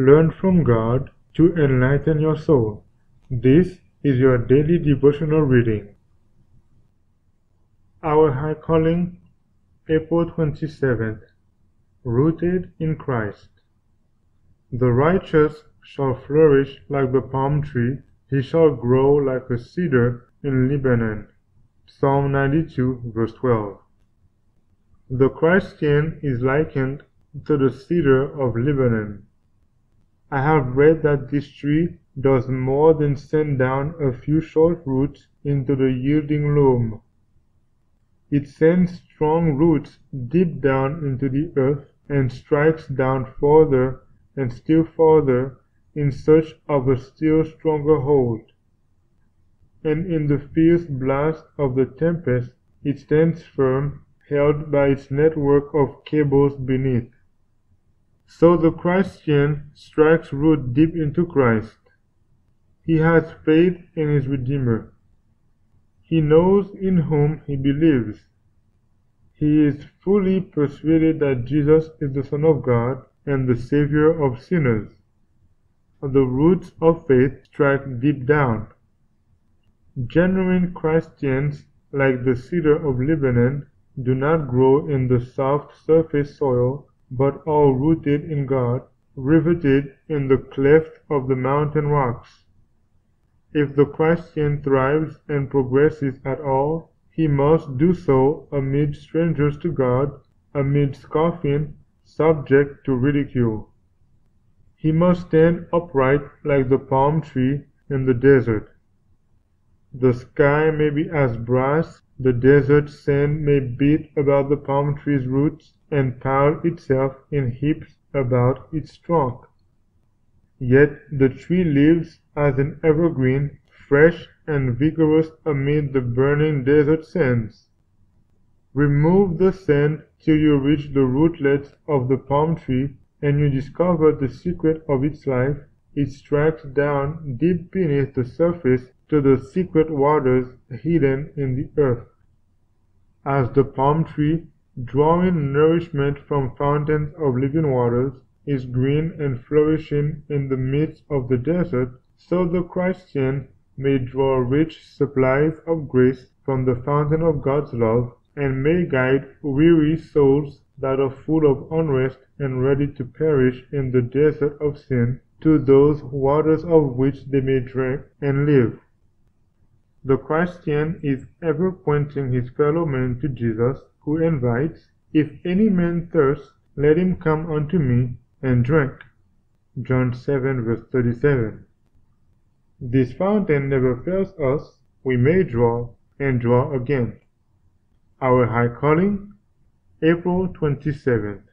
learn from God to enlighten your soul. This is your daily devotional reading. Our High Calling, April 27th. Rooted in Christ. The righteous shall flourish like the palm tree, he shall grow like a cedar in Lebanon. Psalm 92, verse 12. The Christian is likened to the cedar of Lebanon. I have read that this tree does more than send down a few short roots into the yielding loam. It sends strong roots deep down into the earth and strikes down farther and still farther in search of a still stronger hold. And in the fierce blast of the tempest it stands firm, held by its network of cables beneath. So the Christian strikes root deep into Christ. He has faith in his Redeemer. He knows in whom he believes. He is fully persuaded that Jesus is the Son of God and the Savior of sinners. The roots of faith strike deep down. Genuine Christians, like the cedar of Lebanon, do not grow in the soft surface soil, but are rooted in God, riveted in the cleft of the mountain rocks. If the Christian thrives and progresses at all, he must do so amid strangers to God, amid scoffing, subject to ridicule. He must stand upright like the palm tree in the desert. The sky may be as brass, the desert sand may beat about the palm tree's roots and pile itself in heaps about its trunk. Yet the tree lives as an evergreen, fresh and vigorous amid the burning desert sands. Remove the sand till you reach the rootlets of the palm tree and you discover the secret of its life. It strikes down deep beneath the surface to the secret waters hidden in the earth. As the palm tree, drawing nourishment from fountains of living waters, is green and flourishing in the midst of the desert, so the Christian may draw rich supplies of grace from the fountain of God's love, and may guide weary souls that are full of unrest and ready to perish in the desert of sin to those waters of which they may drink and live. The Christian is ever pointing his fellow men to Jesus, who invites, If any man thirst, let him come unto me and drink. John 7 verse 37. This fountain never fails us, we may draw and draw again. Our High Calling, April 27th.